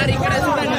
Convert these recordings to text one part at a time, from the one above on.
ఒకసారి ఇక్కడ చూడండి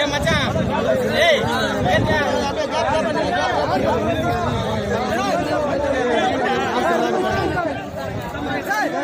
ఏ మచ్చా ఏ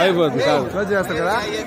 అయిపోతుంది